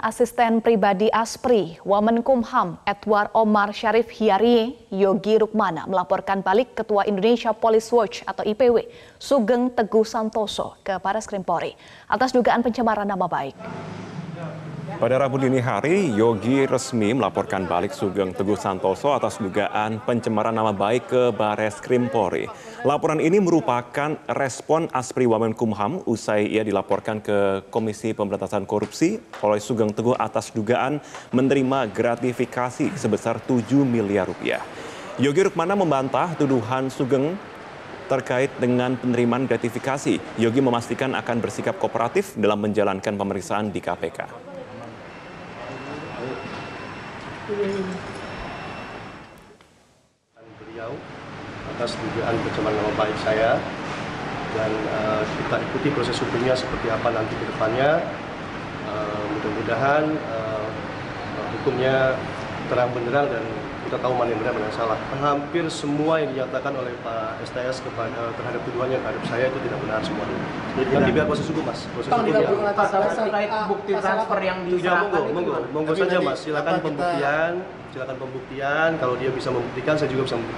Asisten pribadi Aspri, Wamenkumham, Edward Omar Syarif Hiarie, Yogi Rukmana melaporkan balik Ketua Indonesia Police Watch atau IPW, Sugeng Teguh Santoso ke Baris Krimpori atas dugaan pencemaran nama baik. Pada Rabu dini hari, Yogi resmi melaporkan balik Sugeng Teguh Santoso atas dugaan pencemaran nama baik ke Bares Krimpori. Laporan ini merupakan respon Aspri Wamenkumham usai ia dilaporkan ke Komisi Pemberantasan Korupsi oleh Sugeng Teguh atas dugaan menerima gratifikasi sebesar 7 miliar rupiah. Yogi Rukmana membantah tuduhan Sugeng terkait dengan penerimaan gratifikasi. Yogi memastikan akan bersikap kooperatif dalam menjalankan pemeriksaan di KPK. Beliau atas dugaan pencemaran nama baik saya dan uh, kita ikuti proses hukumnya seperti apa nanti ke depannya. Uh, mudah-mudahan uh, hukumnya terang benderang dan kita tahu mana yang benar mana yang salah. Hampir semua yang dinyatakan oleh Pak STS kepada terhadap tuduhannya terhadap saya itu tidak benar semuanya. Nanti biar proses hukum mas. Proses hukum ya. terkait bukti transfer yang Ya diserahkan monggo, monggo, monggo saja mas. Silakan pembuktian, silakan pembuktian. Kalau dia bisa membuktikan, saya juga bisa membuktikan.